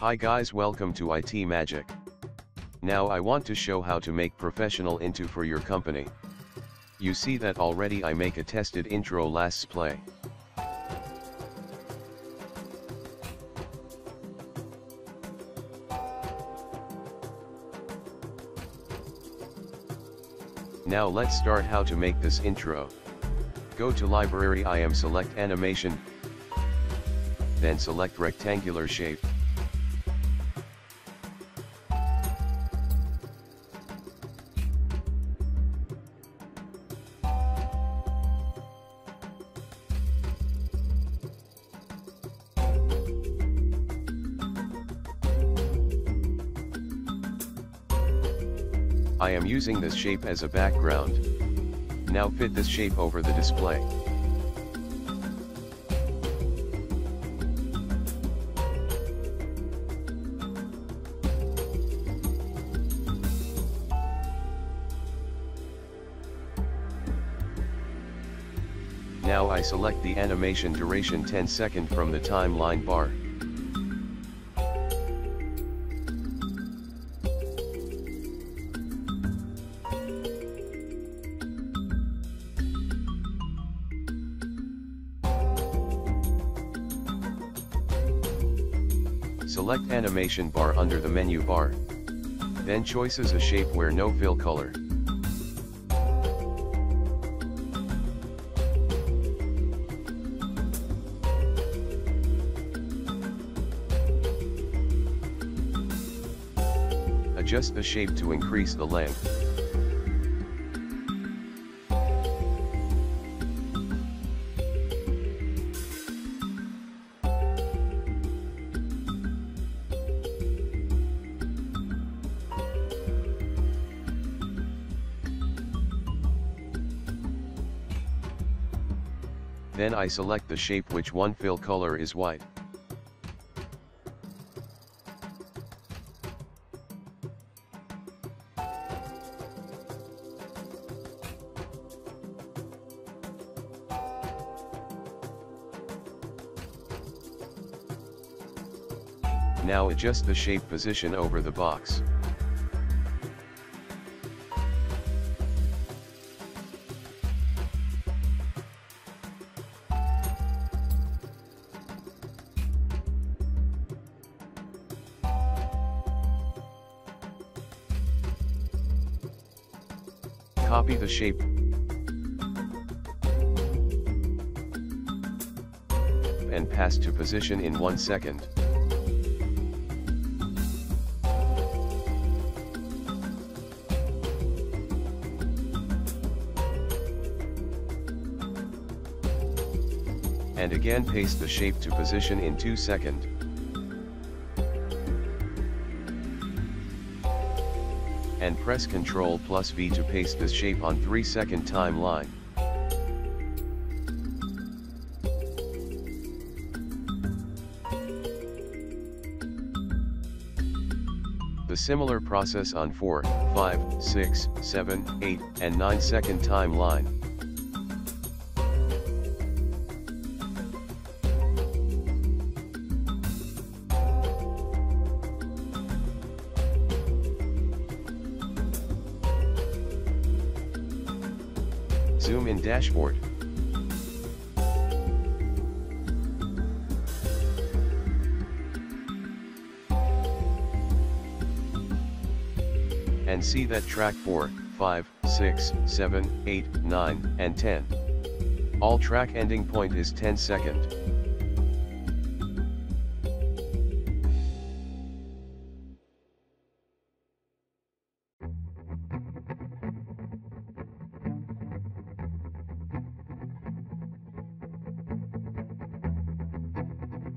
Hi guys welcome to IT Magic. Now I want to show how to make professional intro for your company. You see that already I make a tested intro last play. Now let's start how to make this intro. Go to library I am select animation. Then select rectangular shape. I am using this shape as a background. Now fit this shape over the display. Now I select the animation duration 10 second from the timeline bar. Select animation bar under the menu bar. Then choices a shape where no fill color. Adjust the shape to increase the length. Then I select the shape which one fill color is white. Now adjust the shape position over the box. Copy the shape. And pass to position in 1 second. And again paste the shape to position in 2 second. And press Ctrl plus V to paste this shape on 3 second timeline. The similar process on 4, 5, 6, 7, 8, and 9 second timeline. Dashboard. And see that track 4, 5, 6, 7, 8, 9, and 10. All track ending point is 10 second.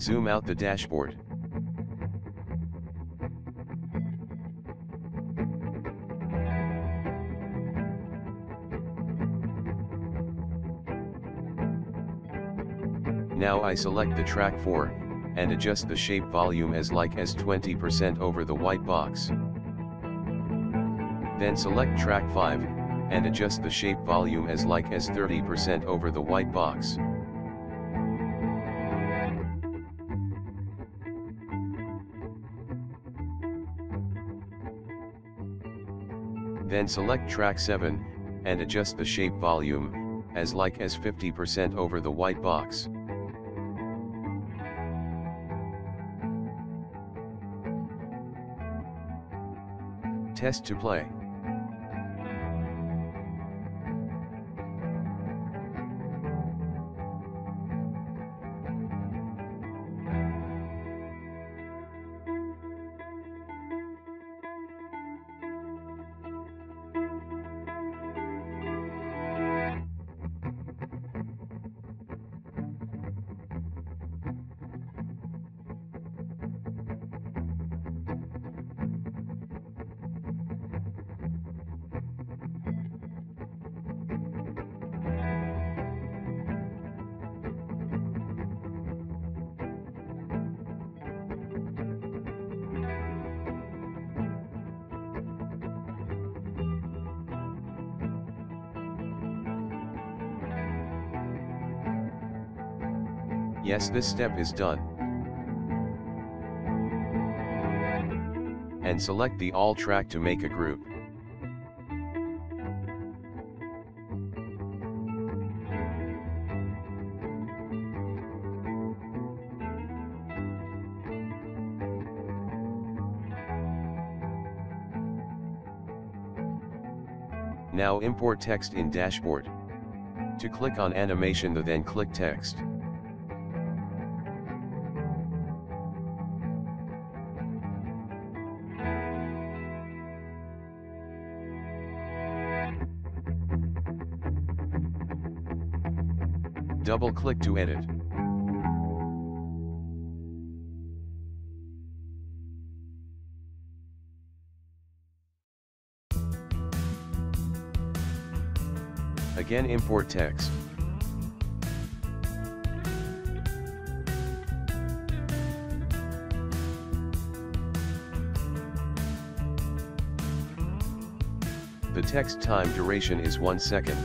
Zoom out the dashboard. Now I select the track 4, and adjust the shape volume as like as 20% over the white box. Then select track 5, and adjust the shape volume as like as 30% over the white box. Then select track 7, and adjust the shape volume, as like as 50% over the white box. Test to play. Yes this step is done. And select the all track to make a group. Now import text in dashboard. To click on animation the then click text. Double click to edit. Again import text. The text time duration is 1 second.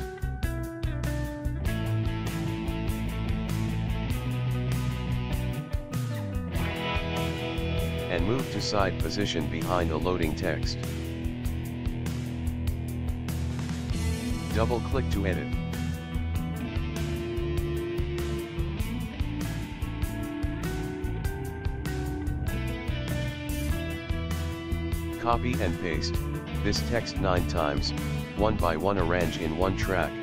And move to side position behind the loading text. Double click to edit. Copy and paste, this text 9 times, one by one arrange in one track.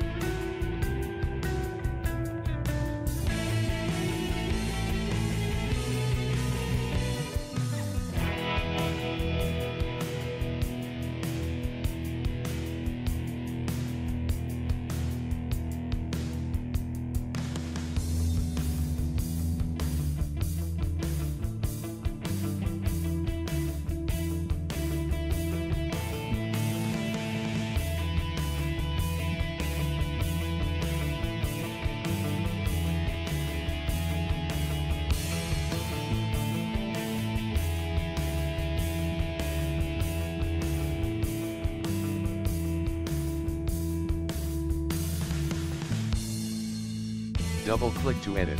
Double click to edit.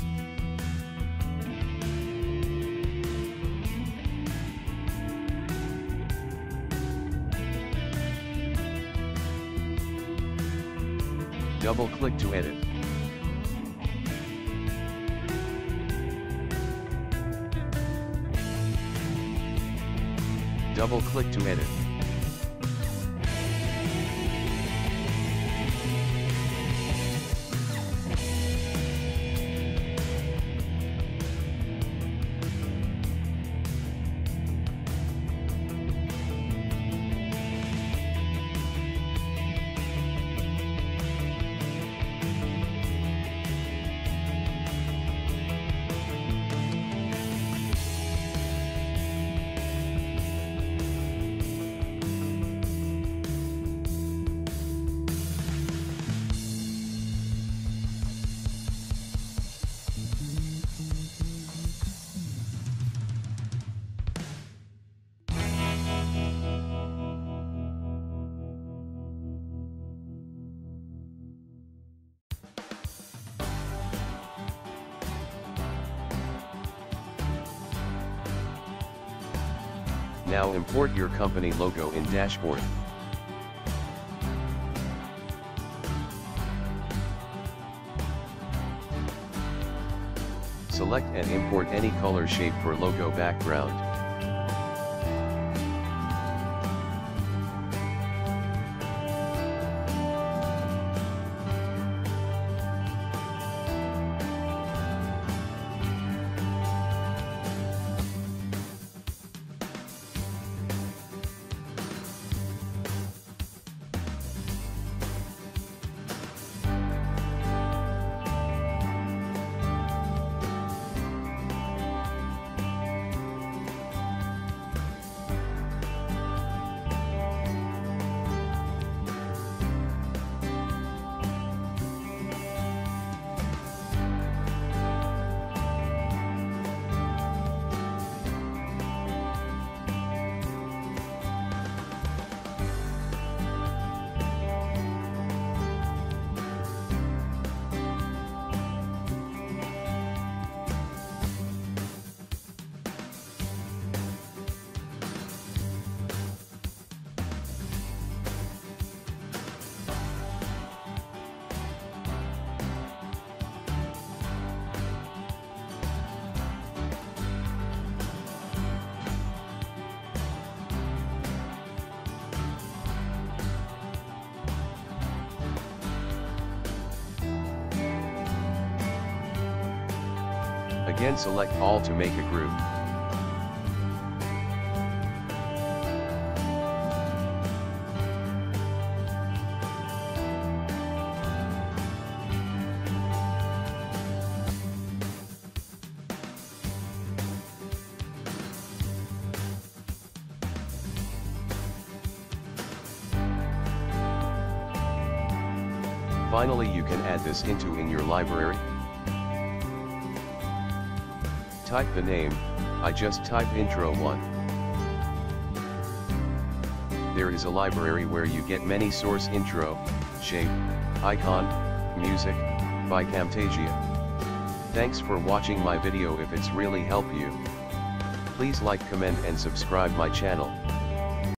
Double click to edit. Double click to edit. Now import your company logo in dashboard. Select and import any color shape for logo background. Again select all to make a group. Finally you can add this into in your library. Type the name, I just type intro 1. There is a library where you get many source intro, shape, icon, music, by Camtasia. Thanks for watching my video if it's really help you. Please like comment and subscribe my channel.